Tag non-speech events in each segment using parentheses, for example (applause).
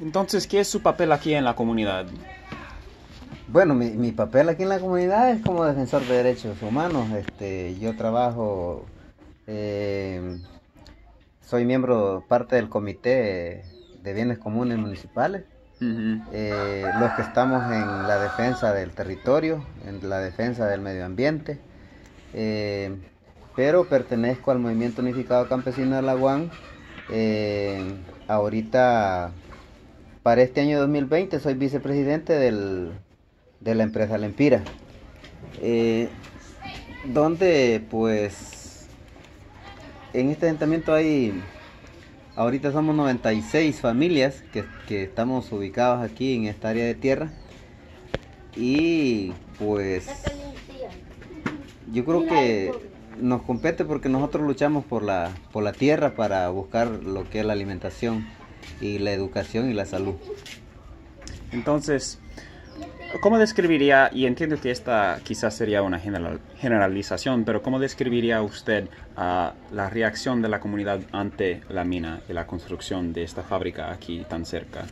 Entonces, ¿qué es su papel aquí en la comunidad? Bueno, mi, papel aquí en la comunidad es como defensor de derechos humanos. Este, yo trabajo, eh, soy miembro, parte del comité de bienes comunes municipales. Eh, los que estamos en la defensa del territorio, en la defensa del medio ambiente, eh, pero pertenezco al Movimiento Unificado Campesino de la UAN. ahorita para este año 2020 soy vicepresidente de la empresa Lempira, eh, donde pues en este asentamiento hay, ahorita somos 96 familias que, que estamos ubicados aquí en esta área de tierra. Y pues yo creo que nos compete porque nosotros luchamos por la, por la tierra para buscar lo que es la alimentación y la educación y la salud. Entonces, ¿cómo describiría, y entiendo que esta quizás sería una generalización, pero ¿cómo describiría usted uh, la reacción de la comunidad ante la mina y la construcción de esta fábrica aquí tan cerca?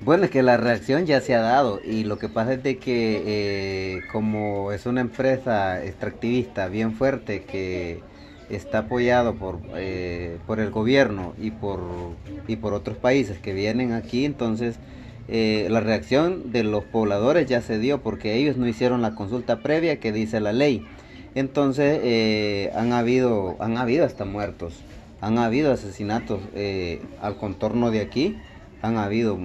Bueno, es que la reacción ya se ha dado y lo que pasa es de que eh, como es una empresa extractivista bien fuerte que está apoyado por, eh, por el gobierno y por, y por otros países que vienen aquí, entonces eh, la reacción de los pobladores ya se dio porque ellos no hicieron la consulta previa que dice la ley. Entonces eh, han, habido, han habido hasta muertos, han habido asesinatos al contorno de aquí, han habido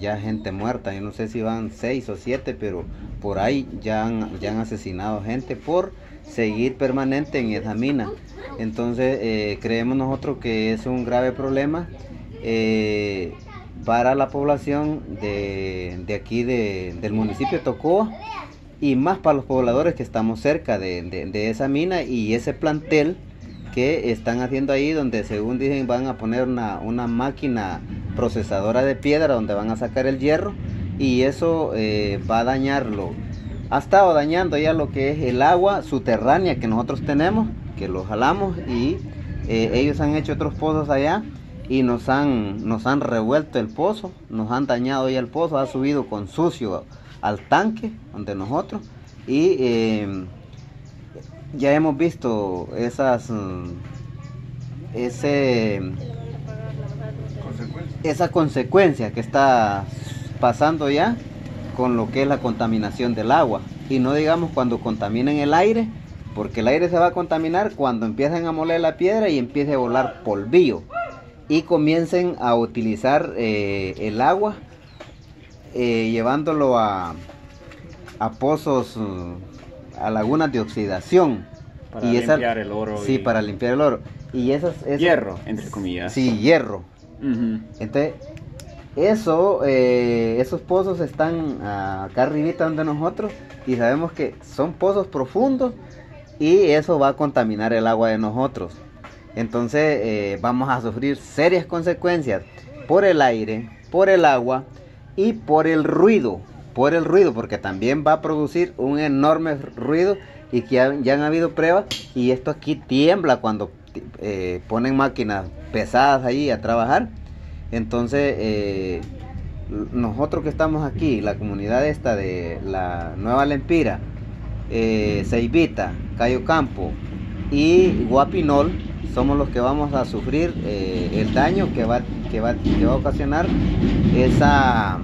ya gente muerta, yo no sé si van seis o siete, pero por ahí ya han, ya han asesinado gente por seguir permanente en esa mina. Entonces eh, creemos nosotros que es un grave problema eh, para la población de, aquí del municipio de Tocoa y más para los pobladores que estamos cerca de, esa mina y ese plantel que están haciendo ahí donde según dicen van a poner una, máquina procesadora de piedra donde van a sacar el hierro y eso eh, va a dañarlo. Ha estado dañando ya lo que es el agua subterránea que nosotros tenemos, que lo jalamos y eh, ellos han hecho otros pozos allá y nos han, nos han revuelto el pozo, nos han dañado ya el pozo, ha subido con sucio al tanque donde nosotros y eh, ya hemos visto esas ese esa consecuencia que está pasando ya con lo que es la contaminación del agua. Y no digamos cuando contaminen el aire, porque el aire se va a contaminar cuando empiezan a moler la piedra y empiece a volar polvillo. Y comiencen a utilizar eh, el agua eh, llevándolo a, a pozos, a lagunas de oxidación. Para limpiar el oro. Sí, para limpiar el oro. Y esas, hierro, entre comillas. Sí, hierro. Entonces, eso, eh, esos pozos están acá arribita donde nosotros y sabemos que son pozos profundos y eso va a contaminar el agua de nosotros. Entonces eh, vamos a sufrir serias consecuencias por el aire, por el agua y por el ruido. Por el ruido, porque también va a producir un enorme ruido y que ya, han habido pruebas y esto aquí tiembla cuando eh, ponen máquinas pesadas ahí a trabajar. Entonces, eh, nosotros que estamos aquí, la comunidad esta de la Nueva Lempira, eh, Ceibita, Cayo Campo y Guapinol, somos los que vamos a sufrir eh, el daño que va, que, va, que va a ocasionar esa,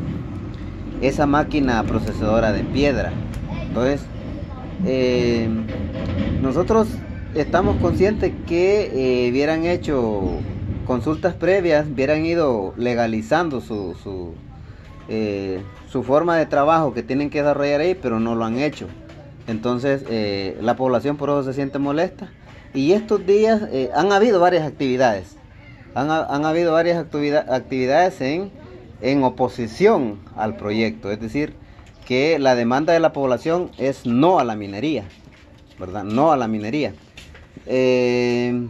esa máquina procesadora de piedra. Entonces, eh, nosotros estamos conscientes que hubieran hecho consultas previas hubieran ido legalizando su, su, eh, su, forma de trabajo que tienen que desarrollar ahí, pero no lo han hecho. Entonces eh, la población por eso se siente molesta. Y estos días eh, han habido varias actividades. Han habido varias actividades en, en oposición al proyecto. Es decir, que la demanda de la población es no a la minería. ¿Verdad? No a la minería. Eh,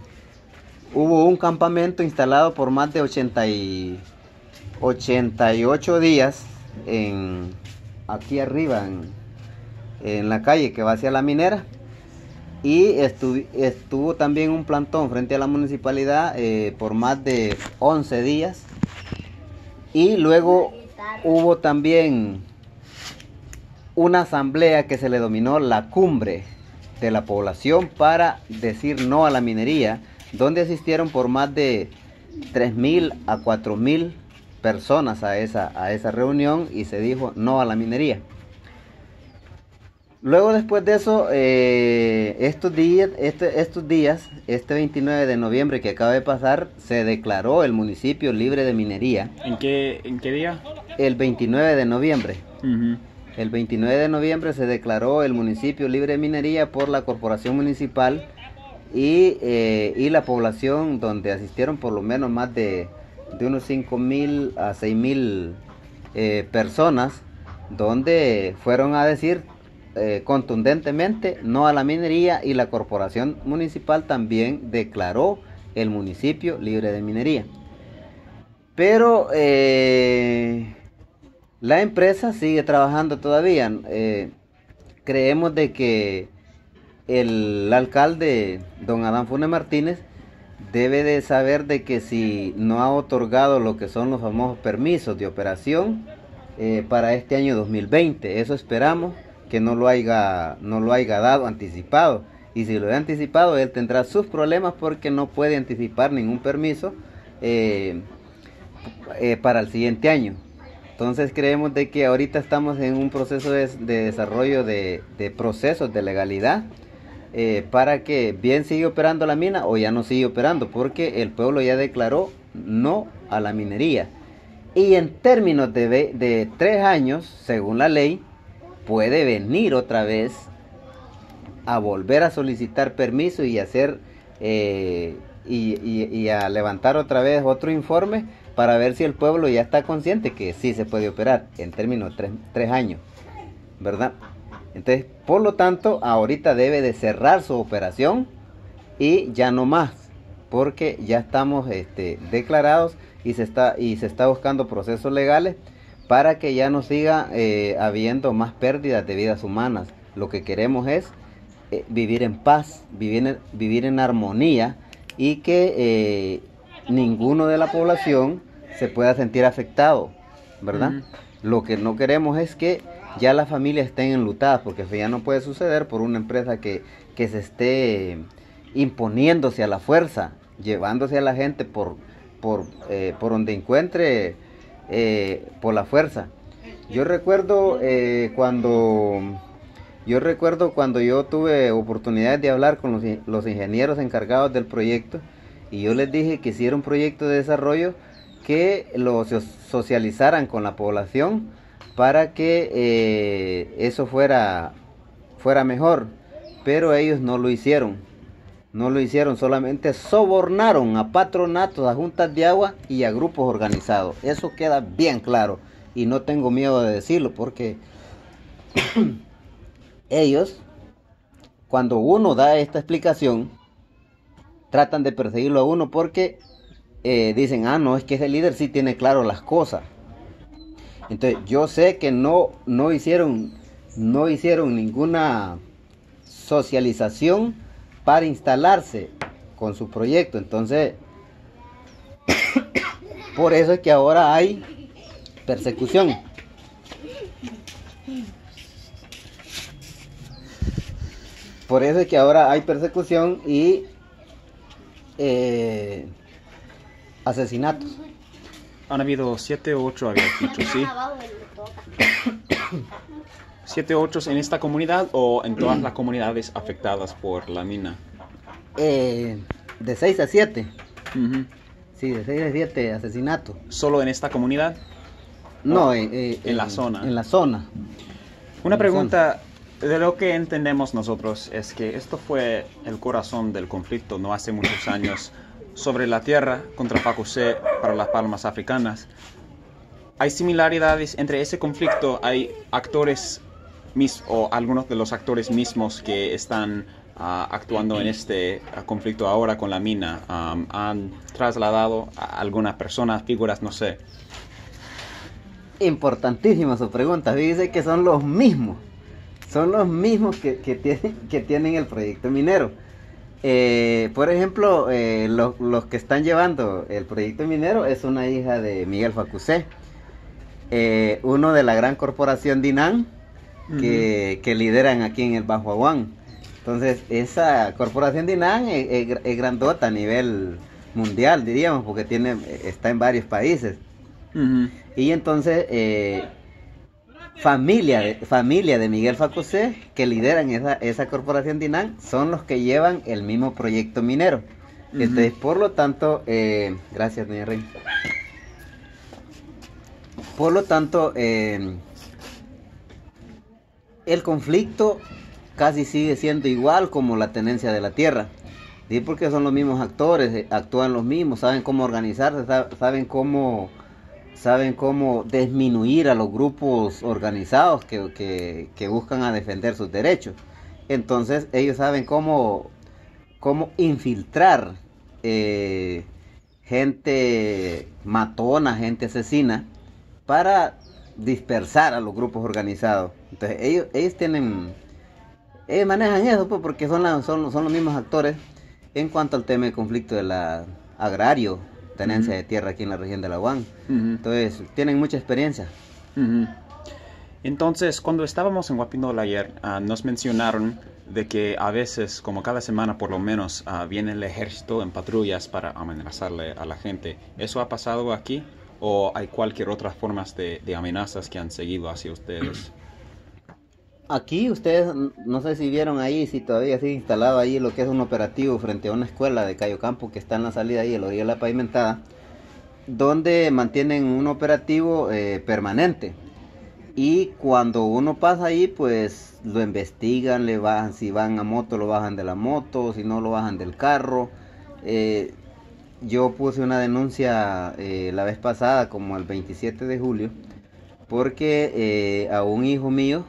hubo un campamento instalado por más de 80 y 88 días en, aquí arriba, en, la calle que va hacia la minera. Y estuvo, también un plantón frente a la municipalidad eh, por más de 11 días. Y luego hubo también una asamblea que se le dominó la cumbre de la población para decir no a la minería, donde asistieron por más de 3.000 a 4.000 personas a esa, a esa reunión y se dijo no a la minería. Luego después de eso, eh, estos, días, este, estos días, este 29 de noviembre que acaba de pasar, se declaró el municipio libre de minería. ¿En qué, en qué día? El 29 de noviembre. El 29 de noviembre se declaró el municipio libre de minería por la corporación municipal y, eh, y la población donde asistieron por lo menos más de, de unos 5 mil a 6 mil eh, personas donde fueron a decir eh, contundentemente no a la minería y la corporación municipal también declaró el municipio libre de minería. Pero la empresa sigue trabajando todavía. Eh, creemos de que el alcalde, don Adán Funes Martínez, debe de saber de que si no ha otorgado lo que son los famosos permisos de operación eh, para este año 2020, eso esperamos que no lo haya, no lo haya dado anticipado. Y si lo ha anticipado, él tendrá sus problemas porque no puede anticipar ningún permiso eh, para el siguiente año. Entonces creemos de que ahorita estamos en un proceso de, desarrollo de, procesos de legalidad eh, para que bien siga operando la mina o ya no sigue operando, porque el pueblo ya declaró no a la minería. Y en términos de, tres años, según la ley, puede venir otra vez a volver a solicitar permiso y hacer eh, y a levantar otra vez otro informe para ver si el pueblo ya está consciente que sí se puede operar en términos de tres, años, ¿verdad? Entonces, por lo tanto, ahorita debe de cerrar su operación y ya no más, porque ya estamos este, declarados y se, está, y se está buscando procesos legales para que ya no siga eh, habiendo más pérdidas de vidas humanas. Lo que queremos es eh, vivir en paz, vivir en, vivir en armonía y que eh, ninguno de la población se pueda sentir afectado, ¿verdad? Lo que no queremos es que ya las familias estén enlutadas, porque eso ya no puede suceder por una empresa que, se esté imponiéndose a la fuerza, llevándose a la gente por, por, eh, por donde encuentre eh, por la fuerza. Yo recuerdo eh, cuando yo recuerdo cuando yo tuve oportunidad de hablar con los, los ingenieros encargados del proyecto y yo les dije que si era un proyecto de desarrollo que lo socializaran con la población para que eh, eso fuera, fuera mejor. Pero ellos no lo hicieron. No lo hicieron, solamente sobornaron a patronatos, a juntas de agua y a grupos organizados. Eso queda bien claro. Y no tengo miedo de decirlo porque (clears throat) ellos, cuando uno da esta explicación, tratan de perseguirlo a uno porque eh, dicen, ah, no, es que ese líder sí tiene claro las cosas. Entonces, yo sé que no, no hicieron, no hicieron ninguna socialización para instalarse con su proyecto. Entonces, (coughs) por eso es que ahora hay persecución. Por eso es que ahora hay persecución y eh, asesinatos. Han habido siete o ocho, había dicho, ¿sí? (coughs) (coughs) ¿Siete o ocho en esta comunidad o en todas las comunidades afectadas por la mina? Eh, de seis a siete. Sí, de seis a siete asesinatos. ¿Solo en esta comunidad? No, eh, eh, en, la zona. En la zona. Una pregunta, de lo que entendemos nosotros es que esto fue el corazón del conflicto no hace muchos años sobre la tierra contra C para las palmas africanas. Hay similaridades entre ese conflicto, hay actores o algunos de los actores mismos que están ah, actuando en este ah, conflicto ahora con la mina. han trasladado a algunas personas, figuras, no sé. Importantísima su pregunta. Dice que son los mismos. Son los mismos que, que, tienen, que tienen el proyecto minero. Eh, por ejemplo, eh, los que están llevando el proyecto minero es una hija de Miguel Facusé, eh, uno de la gran corporación Dinan que, lideran aquí en el Bajo Aguán. Entonces, esa corporación Dinan es, grandota a nivel mundial, diríamos, porque tiene está en varios países. Y entonces familia de, familia de Miguel Facusé que lideran esa, esa corporación DINAN son los que llevan el mismo proyecto minero. Este, por lo tanto, eh, gracias, doña Rey. Por lo tanto, eh, el conflicto casi sigue siendo igual como la tenencia de la tierra. ¿sí? Porque son los mismos actores, eh, actúan los mismos, saben cómo organizarse, saben cómo saben cómo disminuir a los grupos organizados que, buscan a defender sus derechos. Entonces ellos saben cómo, cómo infiltrar eh, gente matona, gente asesina, para dispersar a los grupos organizados. Entonces ellos, ellos tienen, ellos manejan eso pues, porque son, son, son los mismos actores en cuanto al tema del conflicto de la agrario tenencia de tierra aquí en la región de La UAN. Entonces, tienen mucha experiencia. Entonces, cuando estábamos en Guapindola ayer, ah, nos mencionaron de que a veces, como cada semana por lo menos, ah, viene el ejército en patrullas para amenazarle a la gente. ¿Eso ha pasado aquí? ¿O hay cualquier otra forma de, de amenazas que han seguido hacia ustedes? Aquí ustedes, no sé si vieron ahí, si todavía sigue instalado ahí lo que es un operativo frente a una escuela de Cayo Campo que está en la salida ahí, el orilla de la pavimentada, donde mantienen un operativo eh, permanente. Y cuando uno pasa ahí, pues lo investigan, le bajan, si van a moto, lo bajan de la moto, si no, lo bajan del carro. Eh, yo puse una denuncia eh, la vez pasada, como el 27 de julio, porque a un hijo mío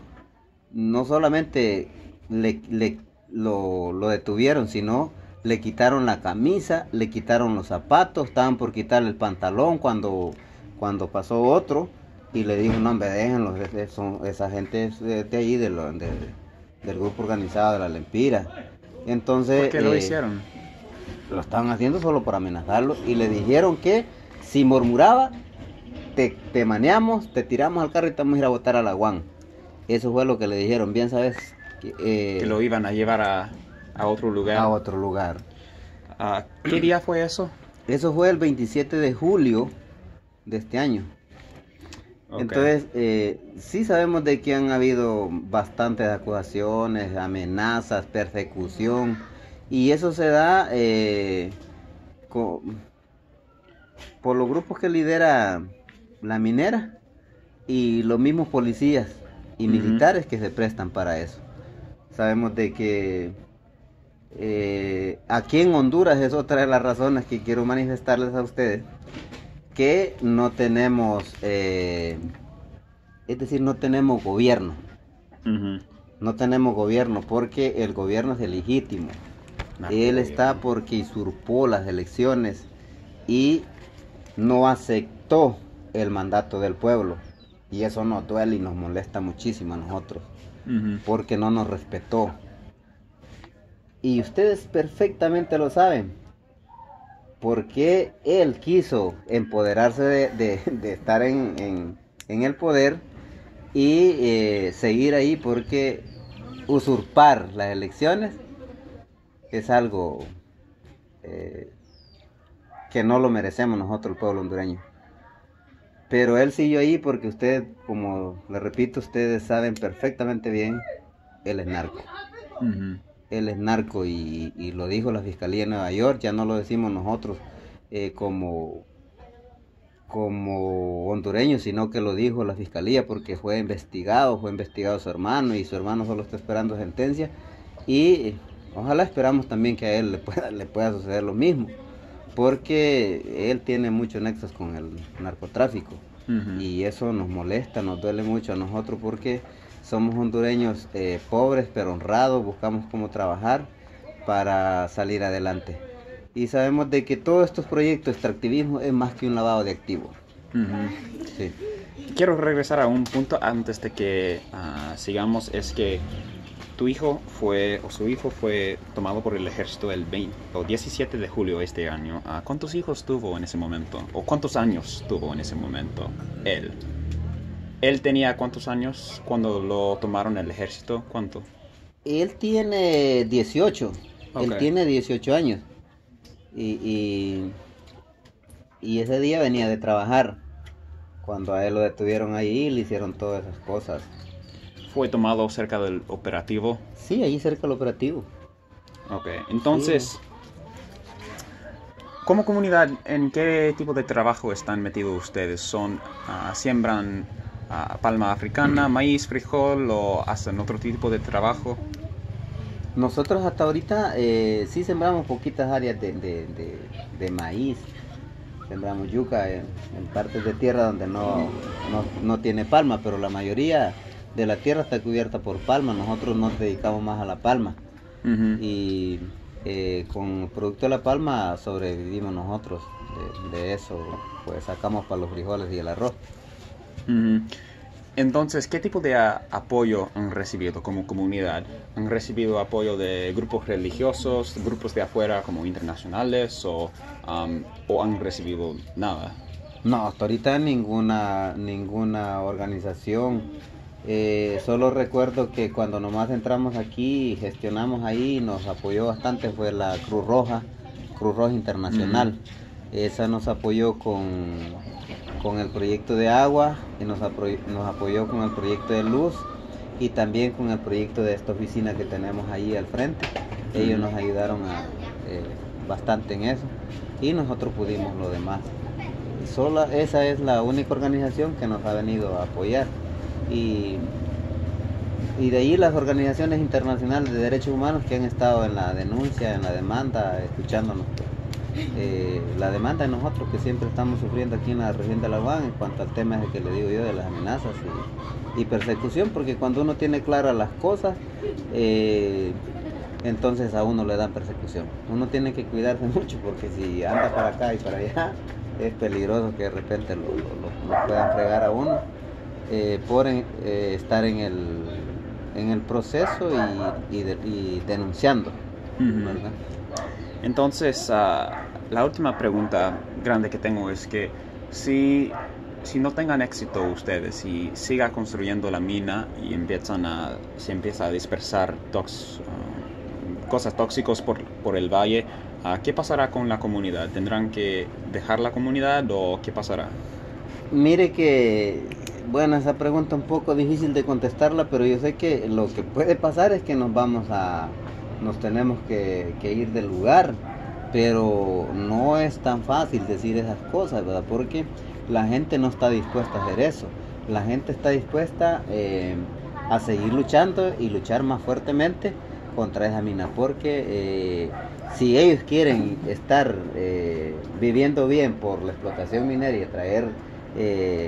no solamente le, lo, detuvieron, sino le quitaron la camisa, le quitaron los zapatos, estaban por quitarle el pantalón cuando, cuando pasó otro y le dijo, no hombre, déjenlos, son, esa gente es de, ahí, de del grupo organizado de la Lempira. Entonces... ¿Por qué lo eh, hicieron? Lo estaban haciendo solo para amenazarlo y le dijeron que si murmuraba, te, te maneamos, te tiramos al carro y te vamos a ir a botar a la guan. Eso fue lo que le dijeron, bien sabes. Que, eh, lo iban a llevar a, otro lugar. A otro lugar. Ah, ¿Qué día fue eso? Eso fue el 27 de julio de este año. Entonces, eh, sí sabemos de que han habido bastantes acusaciones, amenazas, persecución, y eso se da eh, por los grupos que lidera la minera y los mismos policías y militares que se prestan para eso. Sabemos de que eh, aquí en Honduras es otra de las razones que quiero manifestarles a ustedes, que no tenemos, eh, es decir, no tenemos gobierno. No tenemos gobierno porque el gobierno es ilegítimo. Él está porque usurpó las elecciones y no aceptó el mandato del pueblo. Y eso nos duele y nos molesta muchísimo a nosotros, porque no nos respetó. Y ustedes perfectamente lo saben, porque él quiso empoderarse de, estar en, el poder y eh, seguir ahí porque usurpar las elecciones es algo eh, que no lo merecemos nosotros, el pueblo hondureño. Pero él siguió ahí porque usted, como le repito, ustedes saben perfectamente bien, él es narco. Él es narco y, lo dijo la Fiscalía de Nueva York, ya no lo decimos nosotros eh, como, como hondureños, sino que lo dijo la Fiscalía porque fue investigado, fue investigado su hermano y su hermano solo está esperando sentencia. Y ojalá esperamos también que a él le pueda, le pueda suceder lo mismo porque él tiene muchos nexos con el narcotráfico y eso nos molesta, nos duele mucho a nosotros porque somos hondureños eh, pobres pero honrados, buscamos cómo trabajar para salir adelante. Y sabemos de que todos estos proyectos de extractivismo es más que un lavado de activos. Quiero regresar a un punto antes de que ah, sigamos, es que tu hijo fue, o su hijo fue tomado por el ejército el 20, o 17 de julio de este año. Ah, ¿Cuántos hijos tuvo en ese momento? ¿O cuántos años tuvo en ese momento él? ¿Él tenía cuántos años cuando lo tomaron el ejército? ¿Cuánto? Él tiene 18. Él tiene 18 años. Y, y, ese día venía de trabajar. Cuando a él lo detuvieron ahí, le hicieron todas esas cosas. ¿Fue tomado cerca del operativo? Sí, ahí cerca del operativo. Ok, entonces, como comunidad, ¿en qué tipo de trabajo están metidos ustedes? ¿Son, uh, siembran uh, palma africana, maíz, frijol o hacen otro tipo de trabajo? Nosotros hasta ahorita eh, sí sembramos poquitas áreas de, maíz, sembramos yuca en, partes de tierra donde no, no, tiene palma, pero la mayoría de la tierra está cubierta por palma, nosotros nos dedicamos más a la palma. Y eh, con el producto de la palma sobrevivimos nosotros, de, eso pues sacamos para los frijoles y el arroz. Entonces, ¿qué tipo de apoyo han recibido como comunidad? ¿Han recibido apoyo de grupos religiosos, grupos de afuera como internacionales o, o han recibido nada? No, hasta ahorita ninguna, ninguna organización. Eh, solo recuerdo que cuando nomás entramos aquí y gestionamos ahí, nos apoyó bastante, fue la Cruz Roja, Cruz Roja Internacional. Esa nos apoyó con con el proyecto de agua y nos, nos apoyó con el proyecto de luz y también con el proyecto de esta oficina que tenemos ahí al frente. Ellos nos ayudaron a, eh, bastante en eso y nosotros pudimos lo demás. Sola, esa es la única organización que nos ha venido a apoyar. Y, de ahí las organizaciones internacionales de derechos humanos que han estado en la denuncia, en la demanda, escuchándonos. Eh, la demanda de nosotros que siempre estamos sufriendo aquí en la región de La Habana en cuanto al tema que le digo yo de las amenazas y, persecución, porque cuando uno tiene claras las cosas, eh, entonces a uno le dan persecución. Uno tiene que cuidarse (laughs) mucho porque si anda para acá y para allá, es peligroso que de repente lo, puedan fregar a uno eh, por estar en el, en el proceso y, denunciando. Entonces, ah, la última pregunta grande que tengo es que si, si no tengan éxito ustedes y siga construyendo la mina y empiezan a, se empieza a dispersar ah, cosas tóxicas por, por el valle, ah, ¿qué pasará con la comunidad? ¿Tendrán que dejar la comunidad o qué pasará? Mire que, bueno, esa pregunta es un poco difícil de contestarla, pero yo sé que lo que puede pasar es que nos vamos a, nos tenemos que, ir del lugar, pero no es tan fácil decir esas cosas, ¿verdad? Porque la gente no está dispuesta a hacer eso. La gente está dispuesta eh, a seguir luchando y luchar más fuertemente contra esa mina, porque eh, si ellos quieren estar eh, viviendo bien por la explotación minera y traer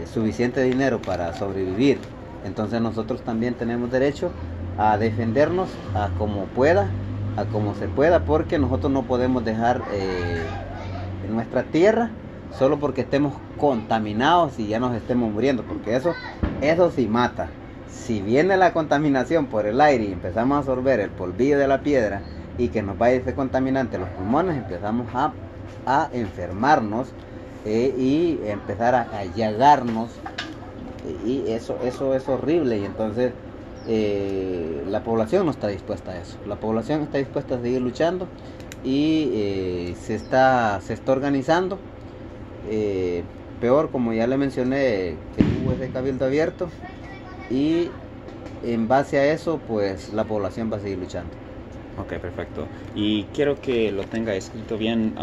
suficiente dinero para sobrevivir, entonces nosotros también tenemos derecho a defendernos a como pueda, a como se pueda, porque nosotros no podemos dejar eh, nuestra tierra solo porque estemos contaminados y ya nos estemos muriendo, porque eso, eso sí mata. Si viene la contaminación por el aire y empezamos a absorber el polvillo de la piedra y que nos vaya ese contaminante a los pulmones, empezamos a, a enfermarnos eh, y empezar a, a llagarnos y eso, eso es horrible y entonces eh, la población no está dispuesta a eso. La población está dispuesta a seguir luchando y eh, se, está, se está organizando. Peor, como ya le mencioné, que hubo ese cabildo abierto y en base a eso, pues la población va a seguir luchando. Ok, perfecto. Y quiero que lo tenga escrito bien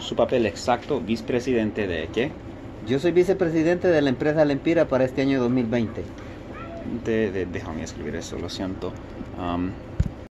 su papel exacto, vicepresidente de qué? Yo soy vicepresidente de la empresa Lempira para este año 2020 de, déjame escribir eso, lo siento. Um,